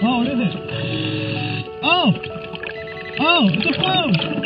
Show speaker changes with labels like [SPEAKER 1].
[SPEAKER 1] Oh, what is it? Oh! Oh, it's a phone!